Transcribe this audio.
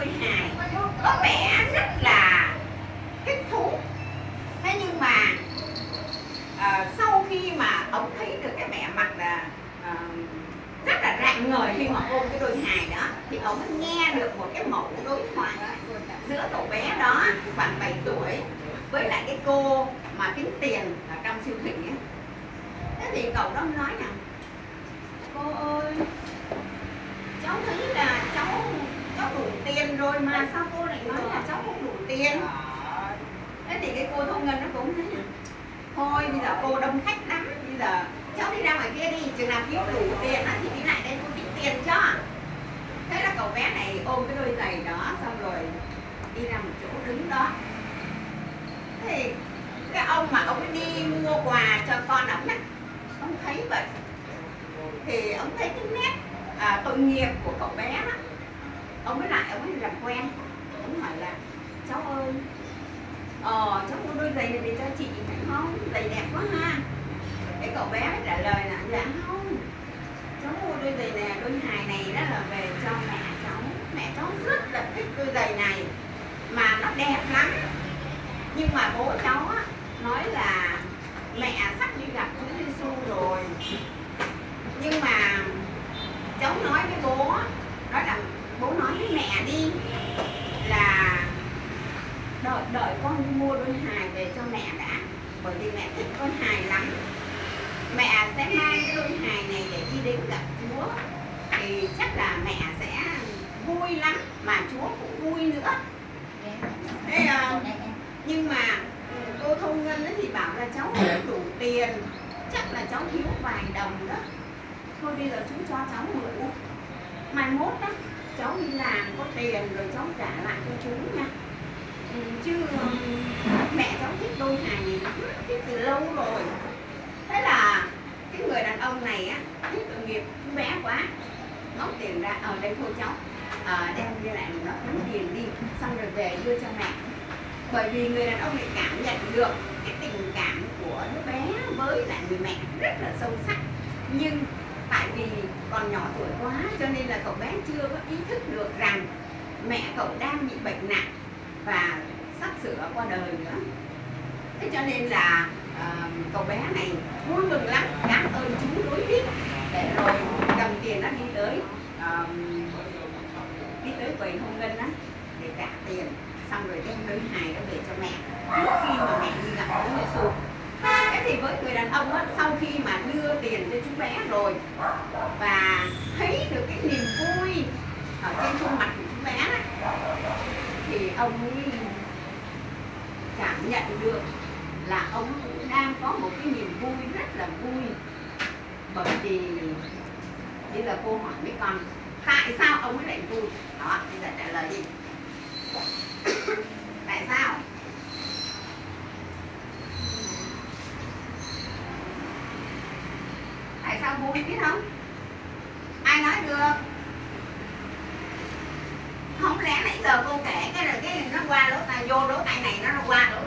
đôi hài có vẻ rất là thích thú thế nhưng mà à, sau khi mà ông thấy được cái vẻ mặt là à, rất là rạng ngời khi mà ôm cái đôi hài đó thì ông nghe được một cái mẫu đối thoại giữa cậu bé đó khoảng 7 tuổi với lại cái cô mà tính tiền ở trong siêu thị ấy. thế thì cậu đó nói rằng cô ơi cháu thấy là cháu cháu đủ tiền rồi mà sao cô lại nói là cháu không đủ tiền? Thế thì cái cô thu ngân nó cũng thấy thôi bây giờ cô đông khách lắm bây giờ cháu đi ra ngoài kia đi chừng nào kiếm đủ tiền thì đi lại đây cô tính tiền cho. Thế là cậu bé này ôm cái đôi giày đó xong rồi đi ra một chỗ đứng đó. Thì cái ông mà ông ấy đi mua quà cho con ông nhắc ông thấy vậy. Thì ông thấy cái nét à, tội nghiệp của cậu bé đó ông mới lại, ông mới làm quen. Ông hỏi là, cháu ơi ờ cháu mua đôi giày này về cho chị phải không? Giày đẹp quá ha. Cái cậu bé mới trả lời là dạ không. Cháu mua đôi giày này đôi hài này đó là về cho mẹ cháu. Mẹ cháu rất là thích đôi giày này, mà nó đẹp lắm. Nhưng mà bố cháu á, nói là mẹ sắp đi gặp Chúa Giêsu rồi nhưng mà cháu nói với bố á, nói là bố nói với mẹ đi là đợi đợi con con hài về cho mẹ đã. Bởi vì mẹ thích con hài lắm. Mẹ sẽ mang cái hài này để đi đến gặp Chúa. Thì chắc là mẹ sẽ vui lắm mà Chúa cũng vui nữa. Thế, ờ, nhưng mà ừ, cô thông ngân ấy thì bảo là cháu không đủ tiền. Chắc là cháu thiếu vài đồng đó. Thôi bây giờ chú cho cháu mượn. Mai mốt đó cháu đi làm có tiền rồi cháu trả lại cho chú nha ừ, chứ um, mẹ cháu thích đôi hài này lắm thích từ lâu rồi. Thế là cái người đàn ông này á thích tội nghiệp chú bé quá móc tiền ra ở đây thôi cháu à, đem đi lại nó kiếm tiền đi xong rồi về đưa cho mẹ. Bởi vì người đàn ông này cảm nhận được cái tình cảm của đứa bé với lại người mẹ rất là sâu sắc. Nhưng tại vì còn nhỏ tuổi quá cho nên là cậu bé chưa có ý thức được rằng mẹ cậu đang bị bệnh nặng và sắp sửa qua đời nữa. Thế cho nên là uh, cậu bé này vui mừng lắm cảm ơn chú đối biết để rồi cầm tiền nó đi tới uh, đi tới quầy hôn ngân á để trả tiền. Xong rồi đem đôi hài nó về cho mẹ. Trước khi mà mẹ đi gặp Chúa Giêsu thế thì với người đàn ông á sau khi mà đưa tiền cho chú bé rồi và thấy được cái niềm vui ở trên khuôn mặt của chú bé đó, thì ông ấy cảm nhận được là ông cũng đang có một cái niềm vui rất là vui. Bởi vì bây giờ cô hỏi mấy con, tại sao ông ấy lại vui? Đó bây giờ trả lời. Đi tại sao? Tại sao vui biết không? Ai nói được? Không lẽ nãy giờ cô kể nó qua lỗ tai vô lỗ tai này nó nó qua lỗ